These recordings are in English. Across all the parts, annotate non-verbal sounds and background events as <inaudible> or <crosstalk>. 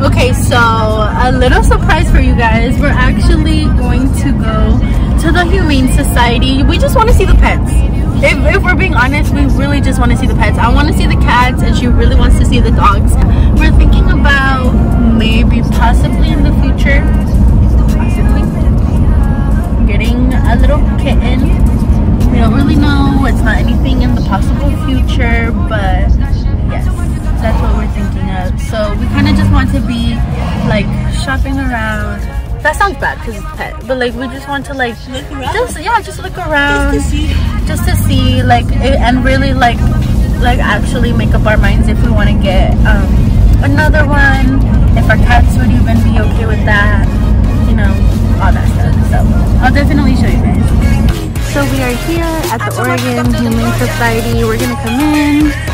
Oh. Okay, so a little surprise for you guys. We're actually going to go to the Humane Society. We just want to see the pets. If, if we're being honest, we really just want to see the pets. I want to see the cats and she really wants to see the dogs. We're thinking about maybe possibly in the future, getting a little kitten. We don't really know. It's not anything in the possible future, but that's what we're thinking of. So we kind of just want to be like shopping around. That sounds bad because it's pet, but like we just want to like look just yeah, just look around, just to see, just to see like it, and really like like actually make up our minds if we want to get um, another one, if our cats would even be okay with that, you know, all that stuff. So I'll definitely show you guys. So we are here at the Oregon Humane Society. We're gonna come in.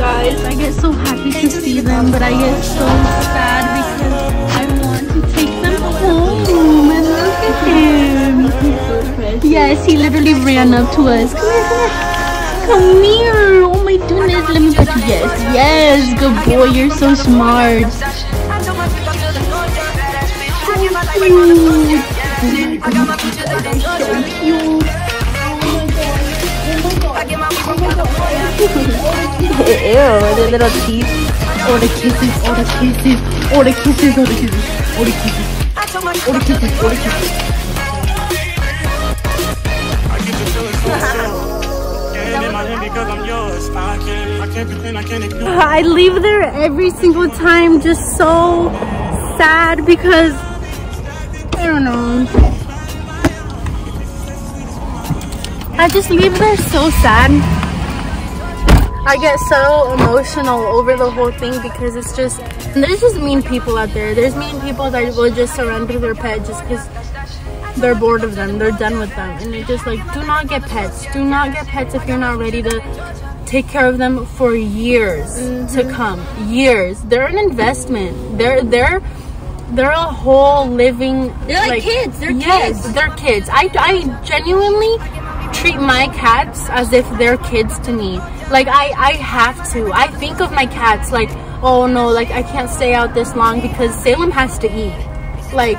Guys, I get so happy to see them, but I get so sad because I want to take them home and look at him. Yes, he literally ran up to us. Come here, come here. Come here. Oh my goodness, let me pet you. Yes, yes, good boy. You're so smart. I told my people to the north, yeah, badass bitch. I get my life like Cute. I got my peaches out in Georgia. Cute. I get my weed from California. Ew, the little teeth. All the kisses, all the kisses, all the kisses, all the kisses, all the kisses, I told my all the kisses, all the kisses. I leave there every single time just so sad because I don't know. I just leave there so sad. I get so emotional over the whole thing because it's just there's just mean people out there. There's mean people that will just surrender their pet just because they're bored of them. They're done with them. And it's just like do not get pets. Do not get pets if you're not ready to take care of them for years to mm-hmm. come. Years. They're an investment. They're they're they're a whole living They're like kids. They're yes, kids. they're kids. I, I genuinely treat my cats as if they're kids to me. Like I, I have to. I think of my cats like, oh no, like I can't stay out this long because Salem has to eat. Like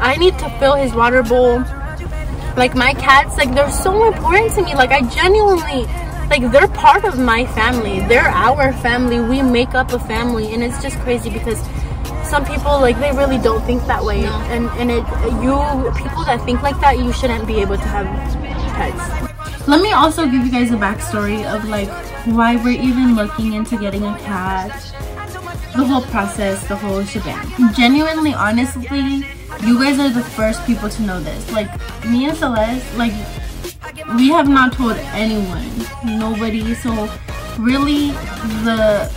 I need to fill his water bowl. Like my cats, like they're so important to me. Like I genuinely like they're part of my family. They're our family. We make up a family and it's just crazy because some people like they really don't think that way and and it you people that think like that you shouldn't be able to have pets let me also give you guys a backstory of like why we're even looking into getting a cat the whole process the whole shebang genuinely honestly you guys are the first people to know this. Like me and celeste like we have not told anyone. Nobody. So really the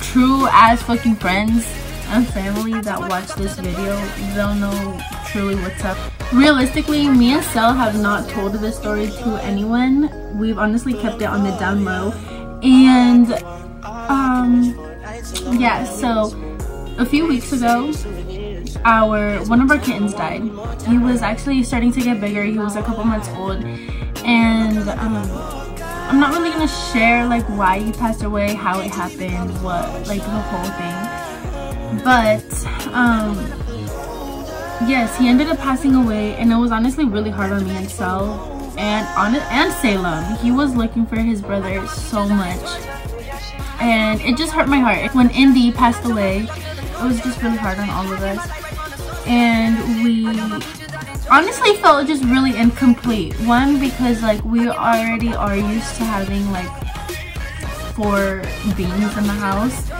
true as fucking friends and family that watch this video they'll know truly what's up. Realistically me and Sel have not told this story to anyone. We've honestly kept it on the down low. And um yeah so a few weeks ago our one of our kittens died. He was actually starting to get bigger. He was a couple months old. And um i'm not really gonna share like why he passed away how it happened what like the whole thing. But um yes he ended up passing away and it was honestly really hard on me and Sel and on and Salem. He was looking for his brother so much. And it just hurt my heart. When Indy passed away it was just really hard on all of us. And we honestly felt just really incomplete. One because like we already are used to having like four beings in the house.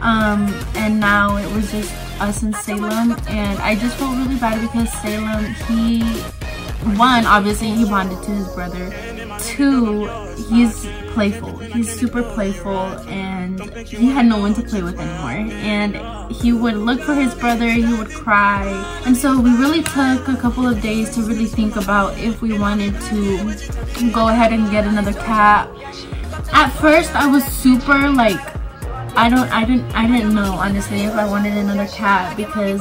Um and now it was just us and Salem. And I just felt really bad because Salem he one obviously he bonded to his brother two, he's playful. He's super playful and he had no one to play with anymore. And he would look for his brother, he would cry. And so we really took a couple of days to really think about if we wanted to go ahead and get another cat. At first I was super like I don't I didn't I didn't know honestly if I wanted another cat because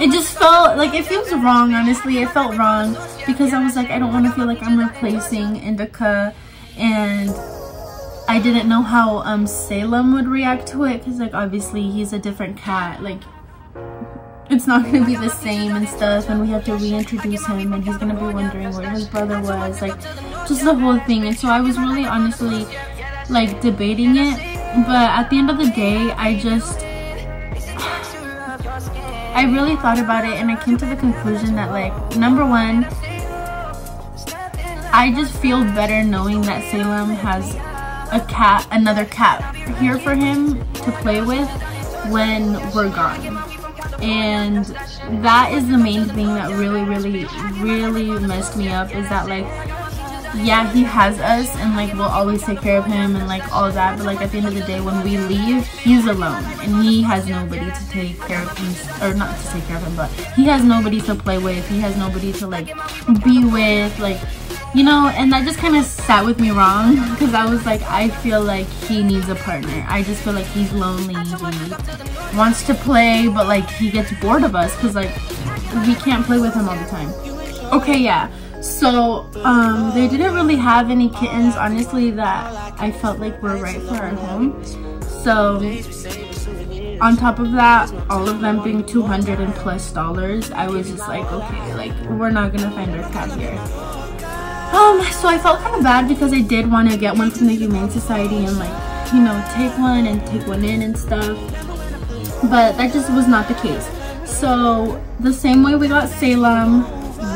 it just felt like it feels wrong honestly it felt wrong because I was like I don't want to feel like I'm replacing Indica and I didn't know how um Salem would react to it because like obviously he's a different cat like it's not gonna be the same and stuff and we have to reintroduce him and he's gonna be wondering where his brother was like just the whole thing and so I was really honestly like debating it but at the end of the day I just <sighs> I really thought about it and I came to the conclusion that like number one I just feel better knowing that Salem has a cat another cat here for him to play with when we're gone. And that is the main thing that really really really messed me up is that like yeah he has us and like we'll always take care of him and like all that but like at the end of the day when we leave he's alone and he has nobody to take care of him or not to take care of him but he has nobody to play with he has nobody to like be with like you know and that just kind of sat with me wrong because i was like i feel like he needs a partner. I just feel like he's lonely. He wants to play but like he gets bored of us because like we can't play with him all the time. Okay yeah. So um they didn't really have any kittens honestly that i felt like were right for our home. So on top of that all of them being 200 and plus dollars i was just like okay like we're not gonna find our cat here um so i felt kind of bad because i did want to get one from the humane society and like you know take one and take one in and stuff but that just was not the case so the same way we got salem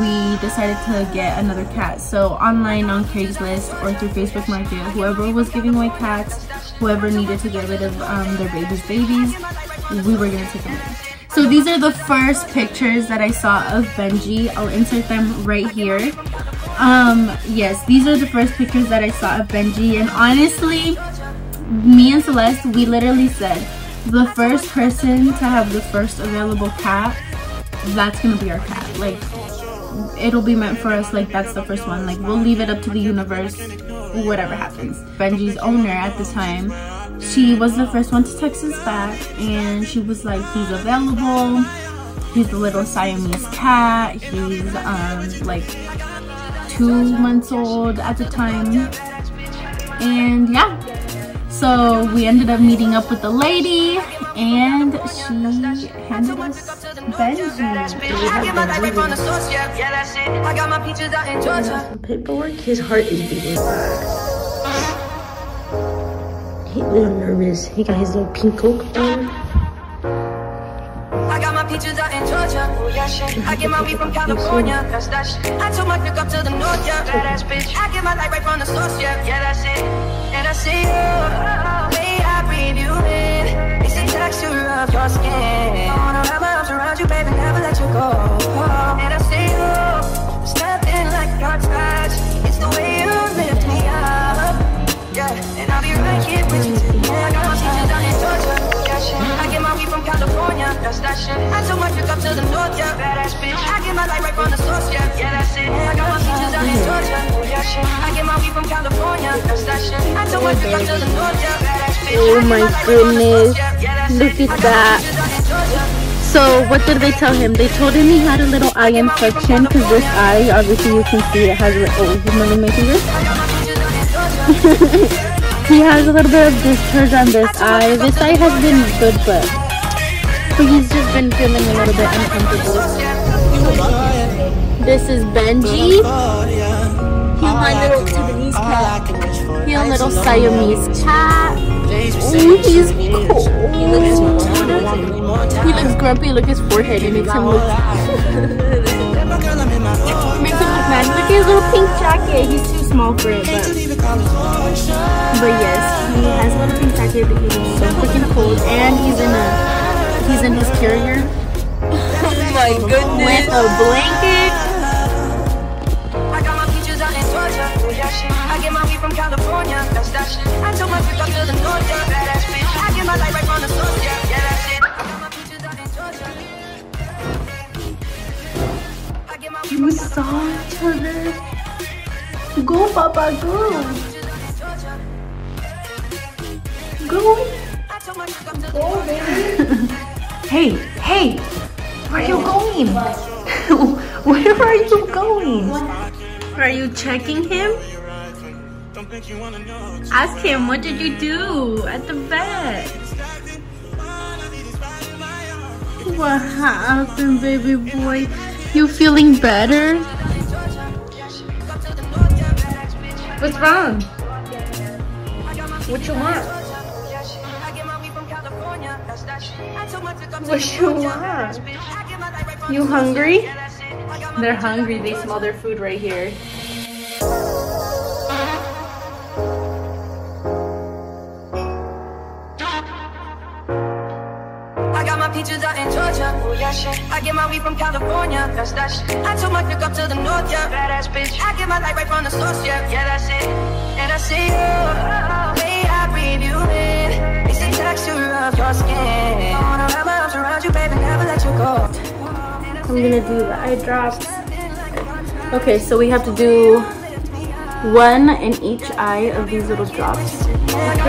we decided to get another cat. So online on Craigslist or through Facebook Market, whoever was giving away cats, whoever needed to get rid of um, their babies' babies, we were gonna take them in. So these are the first pictures that I saw of Benji. I'll insert them right here. Um, yes, these are the first pictures that I saw of Benji. And honestly, me and Celeste, we literally said, the first person to have the first available cat, that's gonna be our cat. Like, it'll be meant for us like that's the first one like we'll leave it up to the universe whatever happens benji's owner at the time she was the first one to text us back and she was like he's available he's a little siamese cat he's um like two months old at the time and yeah so we ended up meeting up with the lady and she handed us Benji. Paperwork, his heart is beating fast. He's a little nervous. He got his little pink coke on. Georgia. Oh yeah, shit. I get my weed from California. <laughs> That's that shit. I took my pick up to the north, yeah. Badass bitch. I get my light right from the source, yeah. Yeah, that's it. And I see you. Oh, the Way I breathe you in. It's the texture of your skin. I wanna wrap my arms around you, baby, never let you go. That's that shit. I took my trip up to the north, yeah. Badass bitch. I get my light right from the source, yeah. Yeah, that's it. I got my peaches out in Georgia. Yeah, shit. I get my weed from California. That's that shit. I took my trip up to the north, yeah. Badass bitch. Oh my goodness. Look at that. So what did they tell him? They told him he had a little eye infection because this eye, obviously you can see it has a little, oh, he's moving my finger. <laughs> he has a little bit of discharge on this eye. This eye has been good, but, but he's just been feeling a little bit uncomfortable. This is Benji. He's my little Tibetese cat. He's a little Siamese cat. Ooh, he's cold. He looks grumpy. Look at his forehead. It makes him look <laughs> makes him look mad. Look at his little pink jacket. He's too small for it, but but yes, he has a little pink jacket. But he looks so freaking cold, and he's in a he's in Oh my goodness. with a blanket. I got my peaches out in Georgia. I get my weed from California, that's that shit. I took my trip up to the north, yeah, badass bitch. I get my light right from the source, yeah, yeah, that's it. I got my peaches out in Georgia. I get my weed You from saw each other. Go, Papa, go. peaches out in Georgia. Go. I <laughs> took my trip up to the north, yeah. Hey, hey, where are you going? <laughs> where are you going? Are you checking him? Don't think you wanna know. Ask him, what did you do at the vet? What happened, baby boy? You feeling better? What's wrong? What you want? What you want? You hungry? They're hungry. They smell their food right here. I got my peaches out in Georgia. Oh yeah, shit. I get my weed from California. That's that shit. I took my trip up to the north, yeah. Badass bitch. I get my light right from the source, yeah. Yeah, that's it. And I see you. Way I breathe you in. It's the texture of your skin. I wanna wrap my arms around you, baby. Never let you go. I'm gonna do the eye drops. Okay, so we have to do one in each eye of these little drops. I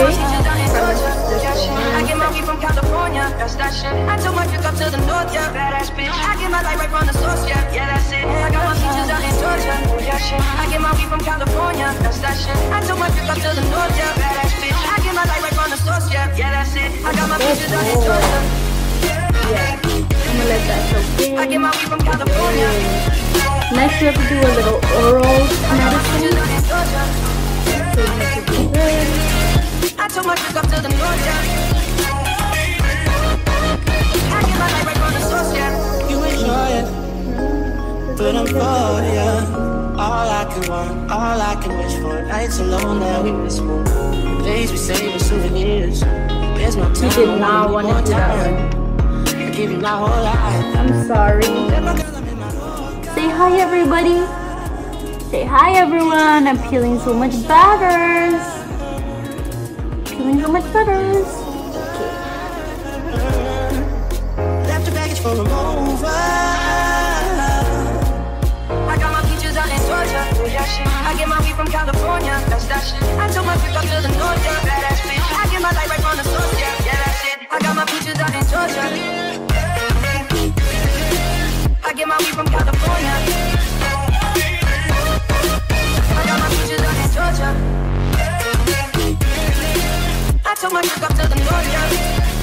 I get my weed from California. That's that shit. I took my trip up to the north, yeah. I get my light right from the source, yeah. Yeah, that's it. I got my peaches out in Georgia. Yeah, shit. I get my weed from California. That's that shit. I took my trip up to the north, yeah. Badass bitch. I get my light right from the source, yeah. Yeah, that's it. I got my peaches out in Georgia. I'm gonna let that soak in. I get my weed from California. Next, we have to do a little oral medicine. Peaches out in Georgia. So we have to do this. I took my trip up to the north, yeah. I get my light right from the source, yeah. You enjoy it, but I'm for ya. All I can want, all I can wish for. Nights alone that we miss more. Days we save as souvenirs. There's no time. did not want do that give you my whole life. I'm sorry. My girl, I'm in my whole Say hi, everybody. Say hi, everyone. I'm feeling so much better. Feeling so much better. California. That's that shit. I took my up to the north, yeah. Badass bitch. I get my light right from the source, yeah. Yeah, that's it. I got my peaches out in Georgia. I get my weed from California. I got my peaches out in Georgia. I took my trip up to the north, yeah.